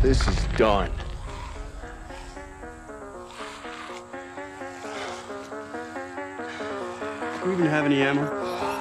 This is done. Do we even have any ammo?